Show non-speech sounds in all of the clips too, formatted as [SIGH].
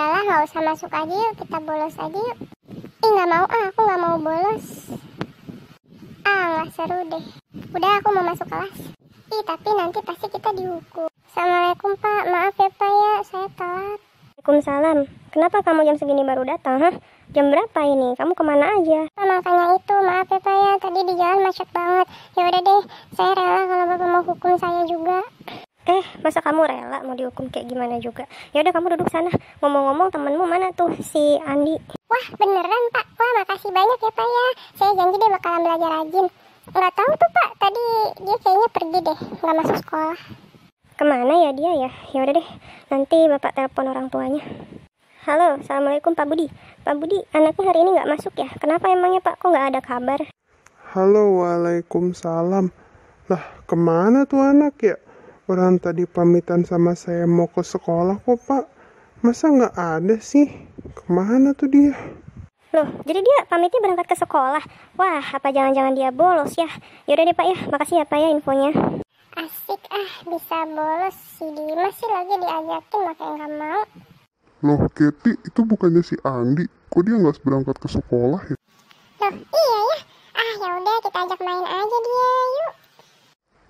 udahlah nggak usah masuk aja yuk kita bolos aja yuk. Ih nggak mau ah aku nggak mau bolos. Ah nggak seru deh. Udah aku mau masuk kelas. Ih tapi nanti pasti kita dihukum. Assalamualaikum pak. Maaf ya pak ya saya telat. Waalaikumsalam. Kenapa kamu jam segini baru datang, hah? Jam berapa ini? Kamu ke mana aja? Pak, makanya itu maaf ya pak ya tadi di jalan macet banget. Ya udah deh saya rela kalau bapak mau hukum saya juga masa kamu rela mau dihukum kayak gimana juga? Ya udah kamu duduk sana. Ngomong-ngomong temenmu mana tuh si Andi? Wah beneran pak, wah makasih banyak ya pak ya Saya janji deh bakalan belajar rajin Nggak tahu tuh pak, tadi dia kayaknya pergi deh, nggak masuk sekolah Ke mana ya dia ya? Ya udah deh, nanti bapak telepon orang tuanya. Halo, assalamualaikum Pak Budi. Pak Budi, anaknya hari ini nggak masuk ya? Kenapa emangnya Pak? Kok nggak ada kabar? Halo, waalaikumsalam. Lah, ke mana tuh anak ya? Orang tadi pamitan sama saya mau ke sekolah kok, Pak. Masa nggak ada sih? Ke mana tuh dia? Loh, jadi dia pamitnya berangkat ke sekolah. Wah, apa jangan-jangan dia bolos ya? Yaudah deh Pak ya, makasih ya Pak ya infonya. Asik ah, bisa bolos Si Dimas sih lagi diajakin makanya nggak mau Loh, Keti, itu bukannya si Andi? Kok dia nggak berangkat ke sekolah ya? Loh iya ya, ah ya udah kita ajak main aja dia yuk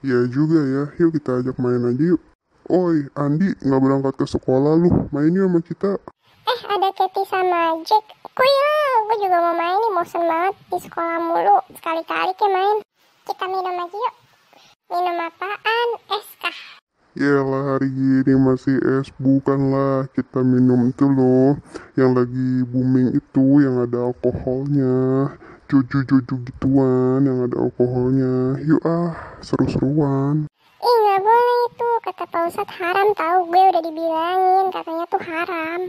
Ya juga ya, yuk kita ajak main aja yuk. Oi, Andi, nggak berangkat ke sekolah lu, main yuk sama kita. Eh ada Katy sama Jack Kuya, gue juga mau main nih bosen banget di sekolah mulu Sekali-kali kayak main Kita minum aja yuk Minum apaan? Es kah? Yalah hari gini masih es, bukanlah kita minum itu loh Yang lagi booming itu, yang ada alkoholnya Cucu-cucu gituan, yang ada alkoholnya. Yuk ah, seru-seruan. Ih nggak boleh itu Kata Pak Ustadz. Haram tahu Gue udah dibilangin katanya tuh haram.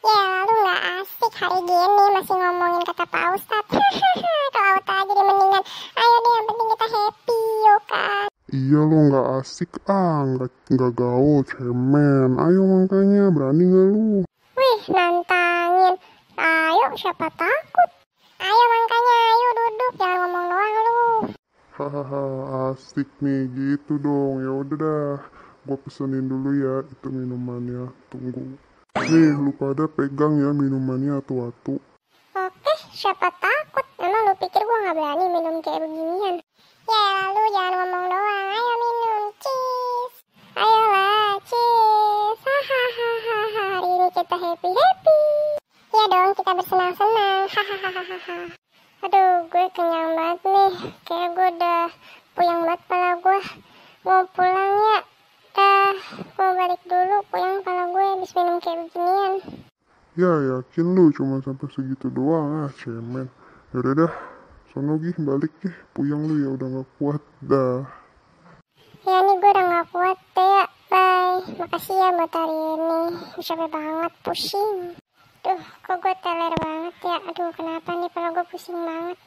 Ya lalu nggak asik hari gini masih ngomongin kata Pak Ustadz. [LAUGHS] Kalau aja deh mendingan Ayo deh yang penting kita happy yuk kan. Iya lo nggak asik ah, nggak nggak gaul, cemen. Ayo makanya berani nggak lu? Wih nantangin. Ayo siapa takut Hahaha asik nih gitu dong. Ya udah dah, gua pesenin dulu ya itu minumannya. Tunggu. Nih lu pada pegang ya minumannya atu-atu. Oke siapa takut? Emang lu pikir gua nggak berani minum kayak beginian? Ya lalu jangan ngomong doang. Ayo minum cheese Ayolah cheese Hahaha Hari ini kita happy happy Ya dong kita bersenang-senang. Hahaha Aduh gue kenyang banget nih Kayak gue udah puyeng banget pala gue Mau pulang ya Dah Mau balik dulu Puyeng pala gue habis minum kayak beginian Ya yakin lu cuma sampai segitu doang ah cemen. Yaudah dah, sono gih balik gih. Puyang lu ya udah nggak kuat dah. Ya nih gue udah gak kuat deh ya. Bye. Makasih ya buat hari ini. Capek banget, pusing. Duh, kok gue teler banget ya. Aduh, kenapa nih kalau gue pusing banget.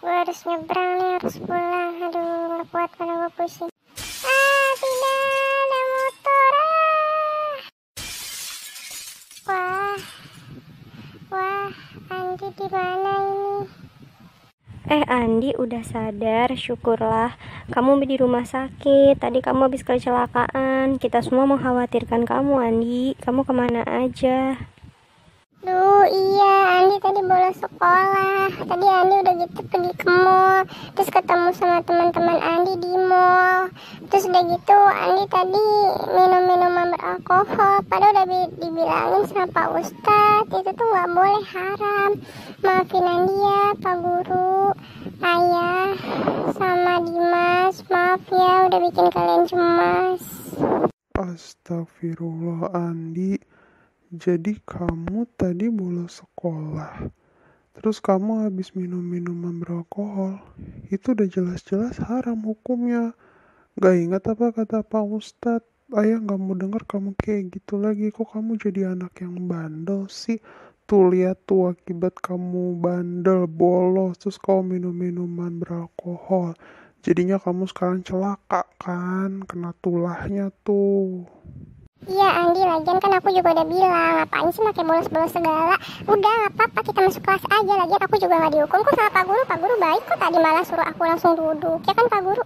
Gue harus nyebrang nih, harus pulang. Aduh, gak kuat kalau gue pusing. Ah, tidak ada motor. Ah. Wah, wah, Andi di mana ini? Eh Andi udah sadar, syukurlah. Kamu di rumah sakit. Tadi kamu habis kecelakaan. Kita semua mengkhawatirkan kamu Andi. Kamu ke mana aja? Duh iya Andi tadi bolos sekolah. Tadi Andi udah gitu pergi ke mall Terus ketemu sama teman-teman Andi di mall. Terus udah gitu Andi tadi minum minuman beralkohol. Padahal udah di- dibilangin sama Pak Ustadz Itu tuh gak boleh haram. Maafin Andi ya Pak Guru Ayah Sama Dimas. Maaf ya udah bikin kalian cemas. Astagfirullah Andi. Jadi kamu tadi bolos sekolah. Terus kamu habis minum minuman beralkohol. Itu udah jelas-jelas haram hukumnya. Gak ingat apa kata Pak Ustadz? Ayah gak mau denger kamu kayak gitu lagi. Kok kamu jadi anak yang bandel sih? Tuh lihat tuh akibat kamu bandel, bolos, terus kamu minum minuman beralkohol. Jadinya kamu sekarang celaka kan? Kena tulahnya tuh. Iya Andi, lagian kan aku juga udah bilang Ngapain sih pakai bolos-bolos segala? Udah gak apa-apa kita masuk kelas aja. Lagian aku juga gak dihukum kok sama Pak Guru. Pak Guru baik kok tadi malah suruh aku langsung duduk. Ya kan Pak Guru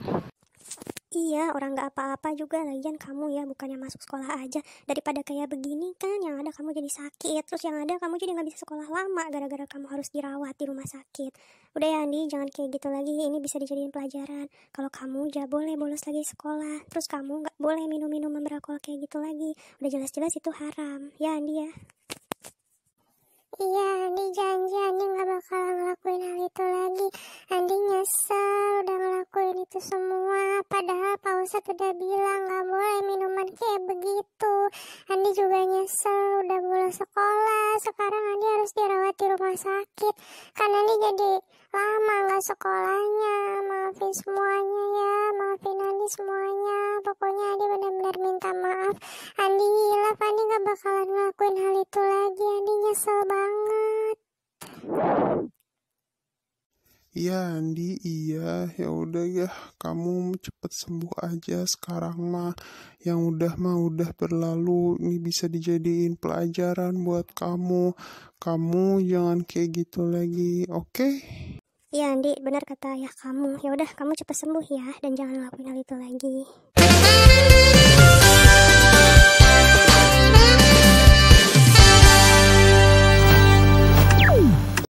Iya, orang nggak apa-apa juga lagian kamu ya bukannya masuk sekolah aja daripada kayak begini kan yang ada kamu jadi sakit terus yang ada kamu jadi nggak bisa sekolah lama gara-gara kamu harus dirawat di rumah sakit. Udah ya Andi jangan kayak gitu lagi ini bisa dijadiin pelajaran. Kalau kamu ja boleh bolos lagi sekolah terus kamu nggak boleh minum-minum beralkohol kayak gitu lagi. Udah jelas-jelas itu haram ya Andi ya. Iya, Andi janji Ustadz udah bilang nggak boleh minuman kayak begitu. Andi juga nyesel udah bolos sekolah. Sekarang Andi harus dirawat di rumah sakit. Karena Andi jadi lama nggak sekolahnya. Maafin semuanya ya, maafin Andi semuanya. Pokoknya Andi benar-benar minta maaf. Andi hilaf, Andi nggak bakalan ngelakuin hal itu lagi. Andi nyesel banget. Iya Andi, iya. Ya udah ya. Kamu cepet sembuh aja sekarang mah yang udah mah udah berlalu. Ini bisa dijadiin pelajaran buat kamu. Kamu jangan kayak gitu lagi oke? Iya Andi. Benar kata ayah kamu. Ya udah kamu cepat sembuh ya. Dan jangan ngelakuin hal itu lagi.